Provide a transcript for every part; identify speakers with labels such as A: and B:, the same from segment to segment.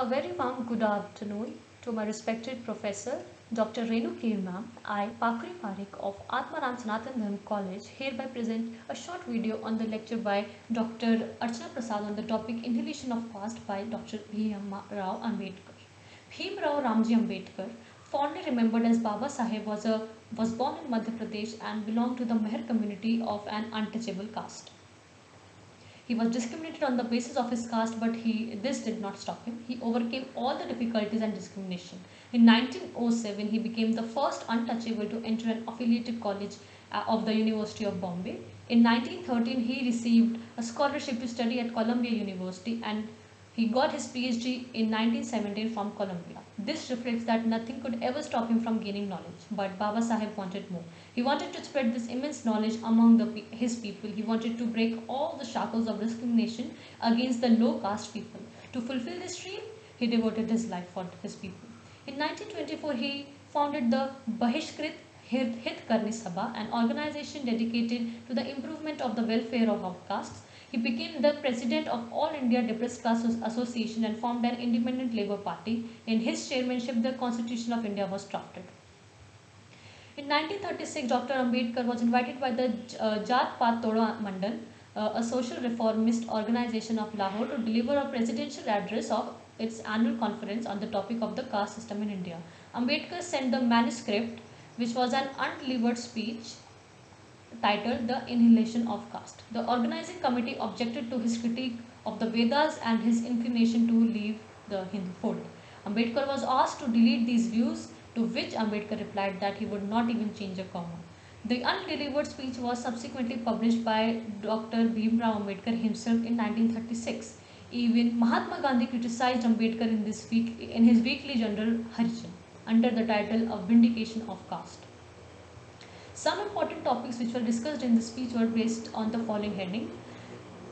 A: A very warm good afternoon to my respected professor, Dr. Renu Keer ma'am. I, Pakri Parekh of Atmaram Sanatan Dharm College, hereby present a short video on the lecture by Dr. Archana Prasad on the topic Annihilation of Caste by Dr. Bhim Rao Ambedkar. Bhim Rao Ramji Ambedkar, fondly remembered as Baba Sahib, was, a, was born in Madhya Pradesh and belonged to the Mahar community of an untouchable caste. He was discriminated on the basis of his caste, but he, this did not stop him. He overcame all the difficulties and discrimination. In 1907, he became the first untouchable to enter an affiliated college uh, of the University of Bombay. In 1913, he received a scholarship to study at Columbia University and he got his PhD in 1917 from Columbia. This reflects that nothing could ever stop him from gaining knowledge, but Baba Sahib wanted more. He wanted to spread this immense knowledge among the, his people. He wanted to break all the shackles of discrimination against the low caste people. To fulfill this dream, he devoted his life for his people. In 1924, he founded the Bahishkrit Hitakarini Sabha, an organization dedicated to the improvement of the welfare of castes he became the president of All India Depressed Class Association and formed an independent Labour Party. In his chairmanship, the Constitution of India was drafted. In 1936, Dr. Ambedkar was invited by the uh, Jat Pat Toda Mandal, uh, a social reformist organization of Lahore, to deliver a presidential address of its annual conference on the topic of the caste system in India. Ambedkar sent the manuscript, which was an undelivered speech, titled The Annihilation of Caste. The organizing committee objected to his critique of the Vedas and his inclination to leave the Hindu fold. Ambedkar was asked to delete these views, to which Ambedkar replied that he would not even change a comma. The undelivered speech was subsequently published by Dr. Bhimrao Ambedkar himself in 1936. Even Mahatma Gandhi criticized Ambedkar in, this week, in his weekly journal Harijan under the title of Vindication of Caste. Some important topics which were discussed in the speech were based on the following heading.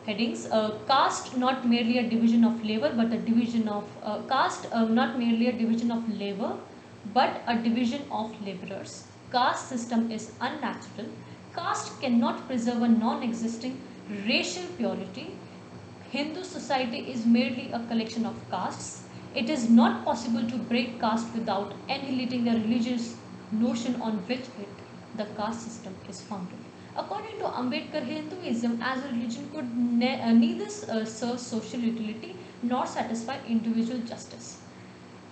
A: Headings, uh, caste not merely a division of labor but a division of, uh, caste uh, not merely a division of labor but a division of laborers. Caste system is unnatural. Caste cannot preserve a non-existing racial purity. Hindu society is merely a collection of castes. It is not possible to break caste without annihilating the religious notion on which it the caste system is founded. According to Ambedkar, Hinduism as a religion could ne uh, neither uh, serve social utility nor satisfy individual justice.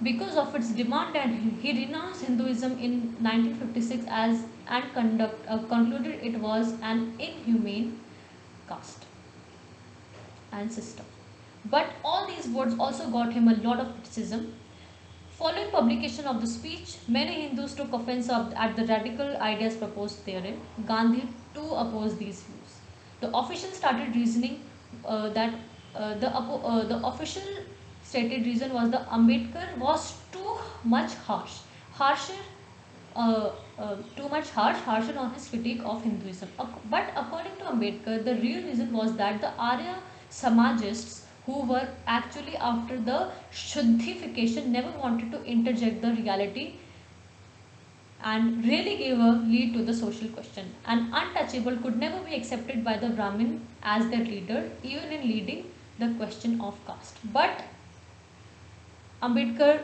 A: Because of its demand and he renounced Hinduism in 1956 as and conduct, uh, concluded it was an inhumane caste and system. But all these words also got him a lot of criticism Following publication of the speech, many Hindus took offense at the radical ideas proposed therein. Gandhi too opposed these views. The official started reasoning uh, that uh, the, uh, the official stated reason was the Ambedkar was too much harsh, harsher, uh, uh, too much harsh, harsher on his critique of Hinduism. But according to Ambedkar, the real reason was that the Arya Samajists who were actually after the Shuddhification never wanted to interject the reality and really gave a lead to the social question. An untouchable could never be accepted by the Brahmin as their leader even in leading the question of caste. But Ambedkar,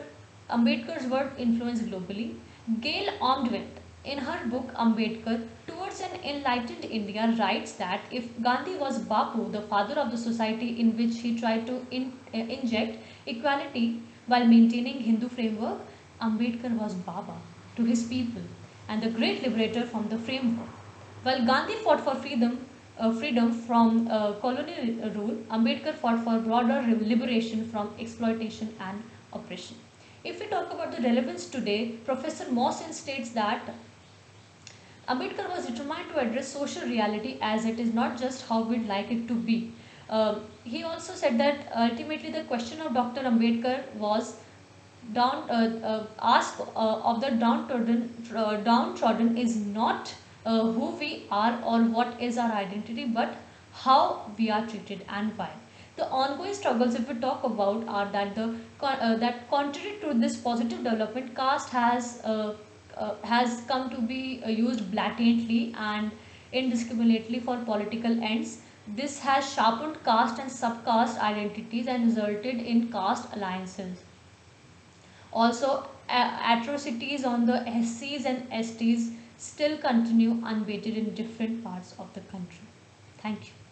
A: Ambedkar's work influenced globally. Gail Omvedt in her book Ambedkar Towards an Enlightened India writes that if Gandhi was Bapu, the father of the society in which he tried to in, uh, inject equality while maintaining Hindu framework, Ambedkar was Baba to his people and the great liberator from the framework. While Gandhi fought for freedom, uh, freedom from uh, colonial rule, Ambedkar fought for broader liberation from exploitation and oppression. If we talk about the relevance today, Professor Mawson states that Ambedkar was determined to address social reality as it is not just how we'd like it to be. Uh, he also said that ultimately the question of Dr. Ambedkar was down uh, uh, ask uh, of the downtrodden uh, downtrodden is not uh, who we are or what is our identity but how we are treated and why the ongoing struggles if we talk about are that the that contrary to this positive development caste has uh, has come to be uh, used blatantly and indiscriminately for political ends. This has sharpened caste and subcaste identities and resulted in caste alliances. Also, atrocities on the SCs and STs still continue unabated in different parts of the country. Thank you.